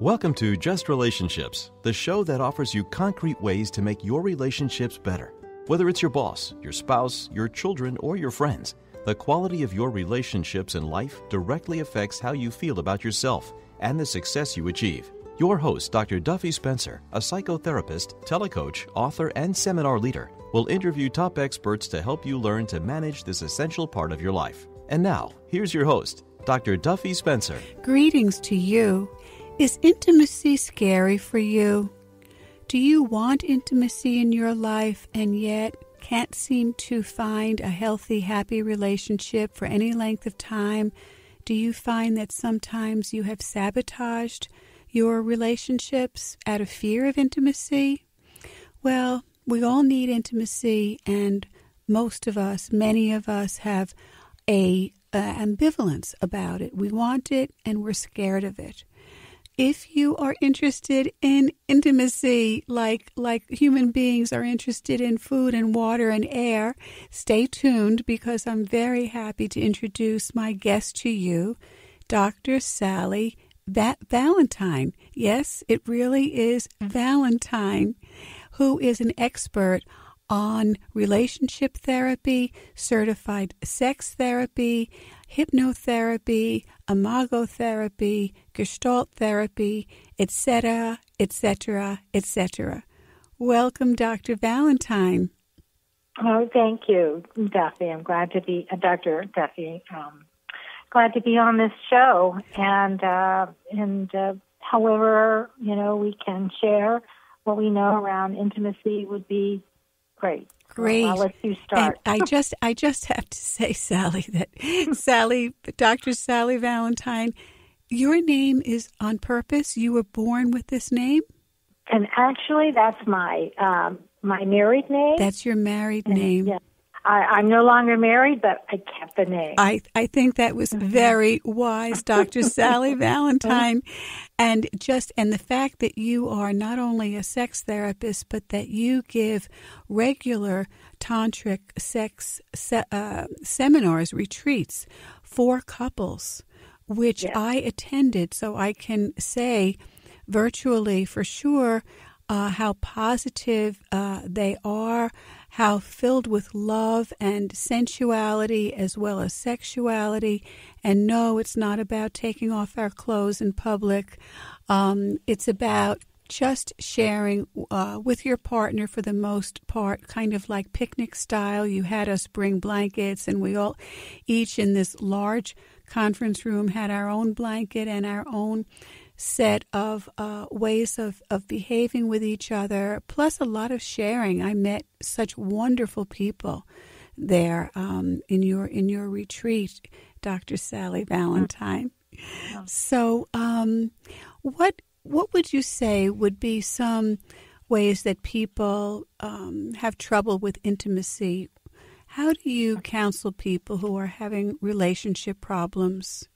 Welcome to Just Relationships, the show that offers you concrete ways to make your relationships better. Whether it's your boss, your spouse, your children, or your friends, the quality of your relationships in life directly affects how you feel about yourself and the success you achieve. Your host, Dr. Duffy Spencer, a psychotherapist, telecoach, author, and seminar leader, will interview top experts to help you learn to manage this essential part of your life. And now, here's your host, Dr. Duffy Spencer. Greetings to you. Is intimacy scary for you? Do you want intimacy in your life and yet can't seem to find a healthy, happy relationship for any length of time? Do you find that sometimes you have sabotaged your relationships out of fear of intimacy? Well, we all need intimacy, and most of us, many of us, have a uh, ambivalence about it. We want it and we're scared of it. If you are interested in intimacy, like like human beings are interested in food and water and air, stay tuned because I'm very happy to introduce my guest to you, Dr. Sally Va- Valentine. Yes, it really is mm-hmm. Valentine, who is an expert on relationship therapy, certified sex therapy, hypnotherapy, imago therapy, gestalt therapy, etc., etc., etc. Welcome, Dr. Valentine. Oh, thank you, Duffy. I'm glad to be, uh, Dr. Duffy. Um, glad to be on this show, and uh, and uh, however you know we can share what we know around intimacy would be Great. Great. Well, let you start. And I just I just have to say, Sally, that Sally, Dr. Sally Valentine, your name is on purpose. You were born with this name? And actually that's my um, my married name. That's your married name. Yeah. I, am no longer married, but I kept the name. I, I think that was mm-hmm. very wise, Dr. Sally Valentine. And just, and the fact that you are not only a sex therapist, but that you give regular tantric sex se- uh, seminars, retreats for couples, which yes. I attended. So I can say virtually for sure uh, how positive uh, they are how filled with love and sensuality as well as sexuality. And no, it's not about taking off our clothes in public. Um, it's about just sharing uh, with your partner for the most part, kind of like picnic style. You had us bring blankets, and we all, each in this large conference room, had our own blanket and our own set of uh, ways of, of behaving with each other, plus a lot of sharing. I met such wonderful people there um, in your in your retreat, Dr. Sally Valentine. So, um, what what would you say would be some ways that people um, have trouble with intimacy? How do you counsel people who are having relationship problems?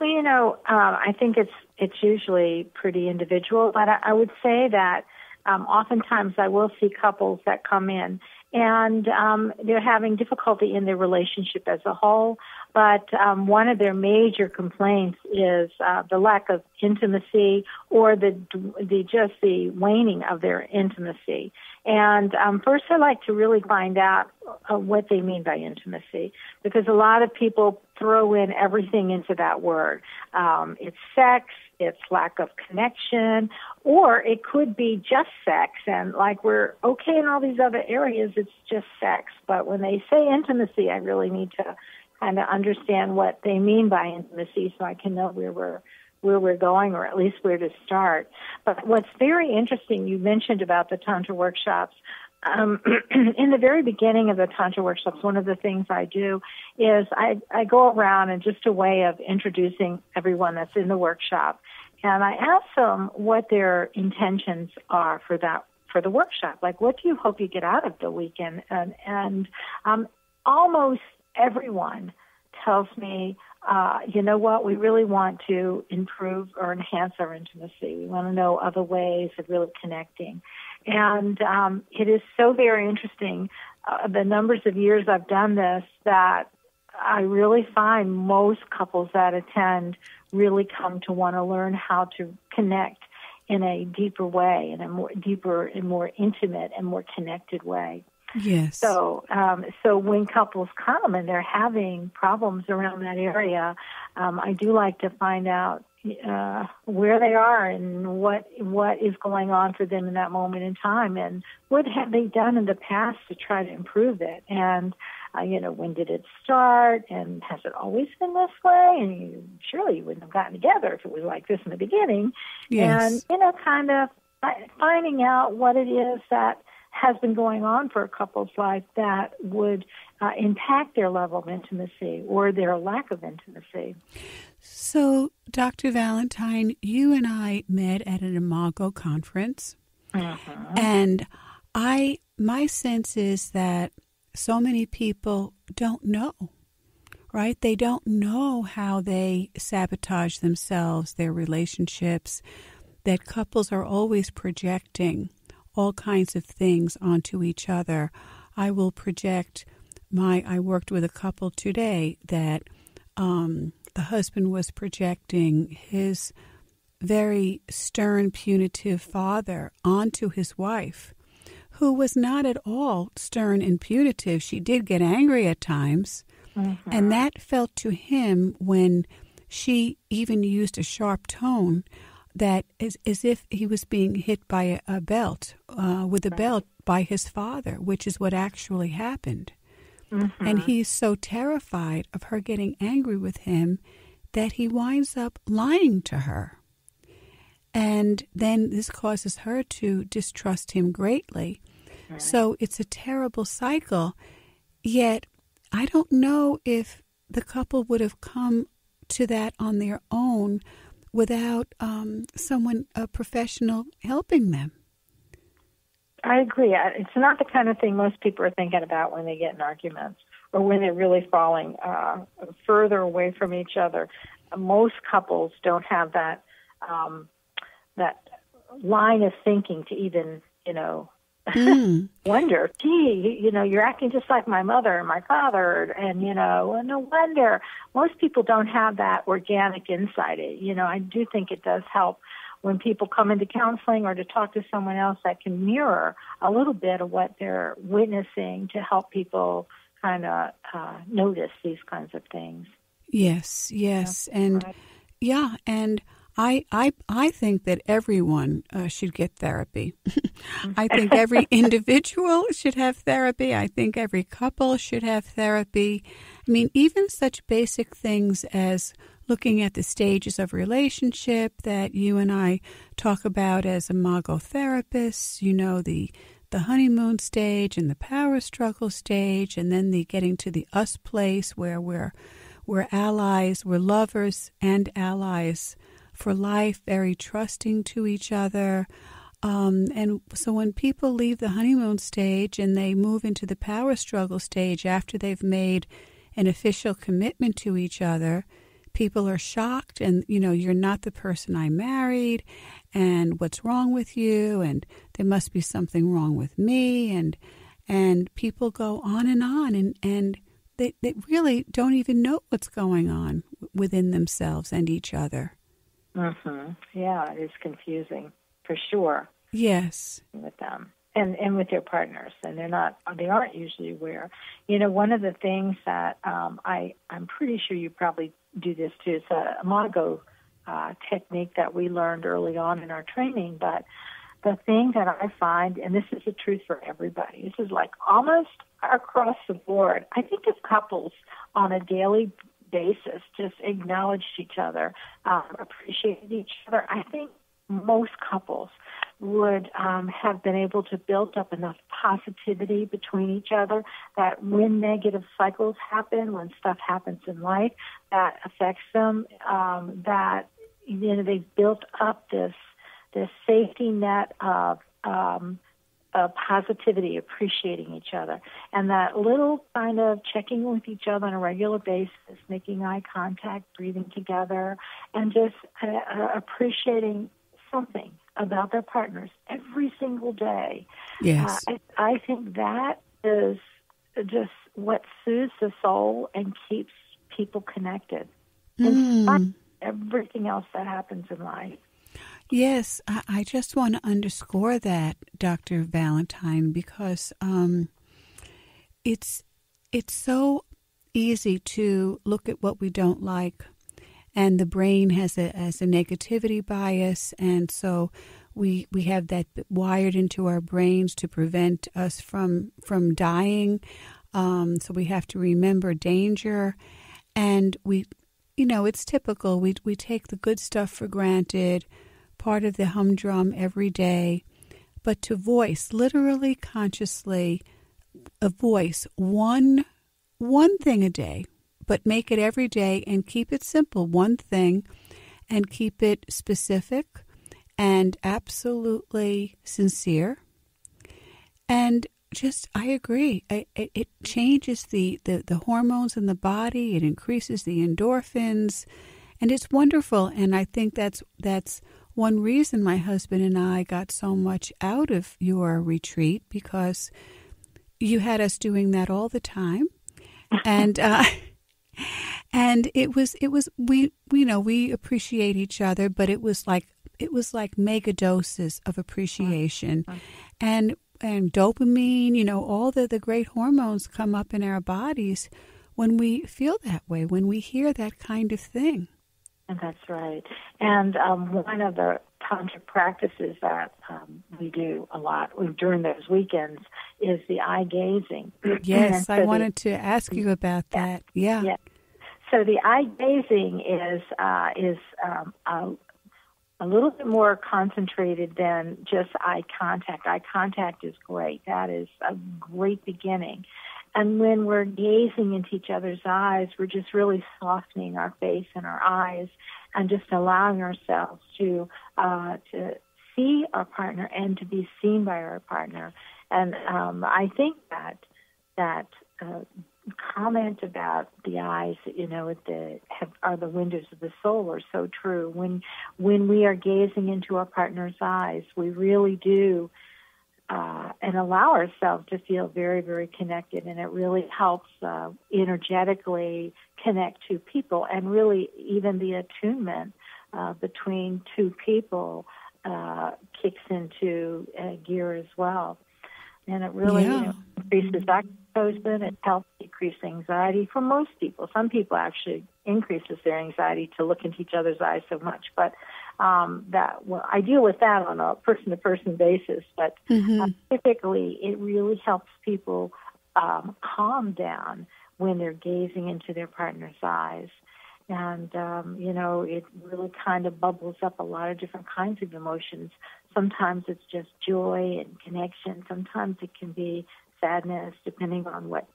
Well, you know, um, I think it's it's usually pretty individual, but I, I would say that um, oftentimes I will see couples that come in and um, they're having difficulty in their relationship as a whole. But um, one of their major complaints is uh, the lack of intimacy or the the just the waning of their intimacy. And um, first, I like to really find out uh, what they mean by intimacy, because a lot of people throw in everything into that word. Um, it's sex, it's lack of connection, or it could be just sex. And like we're okay in all these other areas, it's just sex. But when they say intimacy, I really need to kind of understand what they mean by intimacy so I can know where we're where we're going or at least where to start. But what's very interesting, you mentioned about the Tantra workshops. Um, in the very beginning of the Tantra workshops, one of the things I do is I, I go around and just a way of introducing everyone that's in the workshop. And I ask them what their intentions are for that for the workshop. Like, what do you hope you get out of the weekend? And, and um, almost everyone tells me, uh, you know what, we really want to improve or enhance our intimacy. We want to know other ways of really connecting. And um, it is so very interesting, uh, the numbers of years I've done this, that I really find most couples that attend really come to want to learn how to connect in a deeper way, in a more deeper and more intimate and more connected way. Yes. So, um, so when couples come and they're having problems around that area, um, I do like to find out uh, where they are and what what is going on for them in that moment in time, and what have they done in the past to try to improve it. And uh, you know, when did it start, and has it always been this way? And you, surely you wouldn't have gotten together if it was like this in the beginning. Yes. And you know, kind of finding out what it is that has been going on for a couple's life that would uh, impact their level of intimacy or their lack of intimacy. So, Dr. Valentine, you and I met at an Imago conference, mm-hmm. and I my sense is that so many people don't know, right? They don't know how they sabotage themselves, their relationships. That couples are always projecting all kinds of things onto each other. I will project my. I worked with a couple today that um, the husband was projecting his very stern, punitive father onto his wife, who was not at all stern and punitive. She did get angry at times, mm-hmm. and that felt to him when she even used a sharp tone that is as if he was being hit by a, a belt uh, with a right. belt by his father, which is what actually happened. Mm-hmm. And he's so terrified of her getting angry with him that he winds up lying to her. And then this causes her to distrust him greatly. Right. So it's a terrible cycle. Yet, I don't know if the couple would have come to that on their own without um, someone, a professional, helping them. I agree. It's not the kind of thing most people are thinking about when they get in arguments or when they're really falling uh, further away from each other. Most couples don't have that um, that line of thinking to even, you know, mm. wonder, gee, you know, you're acting just like my mother and my father, and you know, no wonder. Most people don't have that organic insight. You know, I do think it does help when people come into counseling or to talk to someone else that can mirror a little bit of what they're witnessing to help people kind of uh, notice these kinds of things. Yes, yes, and right. yeah, and I, I, I think that everyone uh, should get therapy. I think every individual should have therapy. I think every couple should have therapy. I mean, even such basic things as looking at the stages of relationship that you and I talk about as imago therapists, you know, the the honeymoon stage and the power struggle stage and then the getting to the us place where we're we're allies, we're lovers and allies for life, very trusting to each other. Um, and so when people leave the honeymoon stage and they move into the power struggle stage after they've made an official commitment to each other, people are shocked and, you know, you're not the person I married and what's wrong with you and there must be something wrong with me and and people go on and on and, and they, they really don't even know what's going on within themselves and each other. Mm-hmm. Yeah, it is confusing for sure. Yes. With them and and with their partners, and they're not they aren't usually aware. You know, one of the things that um, I I'm pretty sure you probably do this too. It's a Imago uh, technique that we learned early on in our training, but the thing that I find, and this is the truth for everybody, this is like almost across the board. I think as couples on a daily basis just acknowledged each other, um, appreciated each other. I think most couples would um, have been able to build up enough positivity between each other that when negative cycles happen, when stuff happens in life that affects them, um, that you know they've built up this this safety net of um, uh, positivity, appreciating each other, and that little kind of checking with each other on a regular basis, making eye contact, breathing together, and just uh, uh, appreciating something about their partners every single day. Yes, uh, I, I think that is just what soothes the soul and keeps people connected mm. in spite of everything else that happens in life. Yes, I, I just want to underscore that, Dr. Valentine, because um, it's it's so easy to look at what we don't like, and the brain has a has a negativity bias, and so we we have that wired into our brains to prevent us from from dying. Um, so we have to remember danger, and we, you know, it's typical. We we take the good stuff for granted part of the humdrum every day, but to voice, literally, consciously, a voice one one thing a day, but make it every day and keep it simple, one thing, and keep it specific and absolutely sincere. And just, I agree. I, it, changes the, the, the hormones in the body. It increases the endorphins, and it's wonderful. And I think that's that's one reason my husband and I got so much out of your retreat because you had us doing that all the time, and uh, and it was it was we, we you know we appreciate each other, but it was like it was like mega doses of appreciation, and and dopamine, you know, all the the great hormones come up in our bodies when we feel that way, when we hear that kind of thing. And that's right. And um, one of the tantric practices that um, we do a lot during those weekends is the eye gazing. Yes, so I wanted to ask you about that. Yeah. yeah. So the eye gazing is uh, is um, a, a little bit more concentrated than just eye contact. Eye contact is great. That is a great beginning. And when we're gazing into each other's eyes, we're just really softening our face and our eyes and just allowing ourselves to uh, to see our partner and to be seen by our partner. And um, I think that that uh, comment about the eyes, you know, the have, are the windows of the soul, are so true. When when we are gazing into our partner's eyes, we really do uh, and allow ourselves to feel very, very connected. And it really helps uh, energetically connect two people, and really even the attunement uh, between two people uh, kicks into gear as well. And it really yeah. you know, increases oxytocin. It helps decrease anxiety for most people. Some people actually increases their anxiety to look into each other's eyes so much, but um, that well, I deal with that on a person to person basis, but mm-hmm. uh, typically it really helps people um, calm down when they're gazing into their partner's eyes. And, um, you know, it really kind of bubbles up a lot of different kinds of emotions. Sometimes it's just joy and connection. Sometimes it can be sadness, depending on what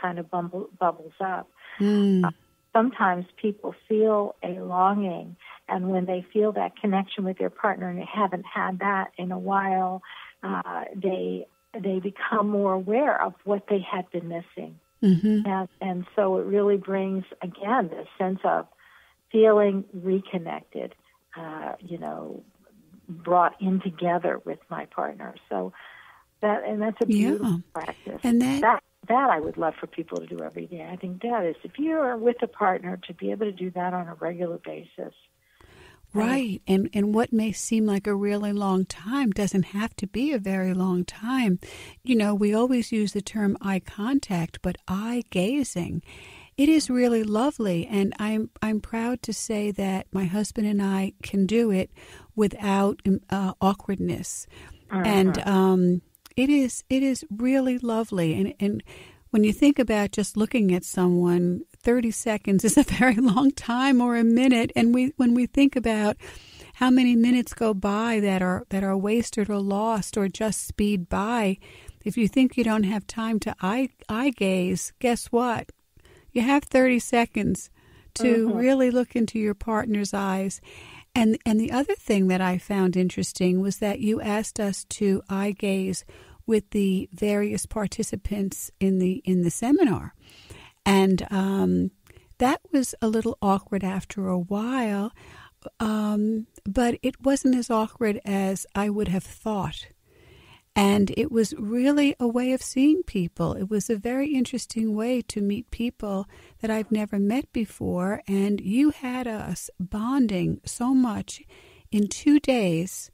kind of bumble, bubbles up. Mm. Uh, sometimes people feel a longing and when they feel that connection with their partner and they haven't had that in a while, uh, they they become more aware of what they had been missing. Mm-hmm. And, and so it really brings again this sense of feeling reconnected, uh, you know, brought in together with my partner. So that and that's a beautiful yeah. practice. And that, that that I would love for people to do every day. I think that is if you are with a partner to be able to do that on a regular basis Right. And and what may seem like a really long time doesn't have to be a very long time. You know, we always use the term eye contact, but eye gazing. It is really lovely and I'm I'm proud to say that my husband and I can do it without um, uh, awkwardness. Uh-huh. And um it is it is really lovely. And and when you think about just looking at someone 30 seconds is a very long time or a minute. And we when we think about how many minutes go by that are that are wasted or lost or just speed by if you think you don't have time to eye eye gaze guess what? You have 30 seconds to mm-hmm. really look into your partner's eyes and and the other thing that I found interesting was that you asked us to eye gaze with the various participants in the in the seminar and um, that was a little awkward after a while, um, but it wasn't as awkward as I would have thought. And it was really a way of seeing people. It was a very interesting way to meet people that I've never met before. And you had us bonding so much in two days